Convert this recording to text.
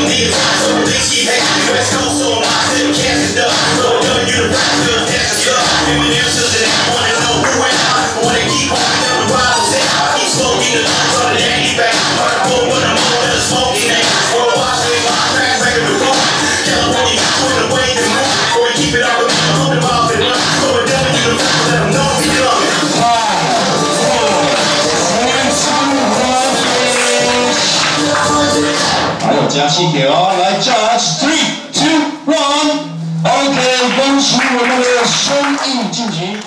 you need a title, bitch, you. hate me, let's go so I'm not 아유 자식이요 자 스트릿 2 1 오케이 봉수 오늘의 손인 진지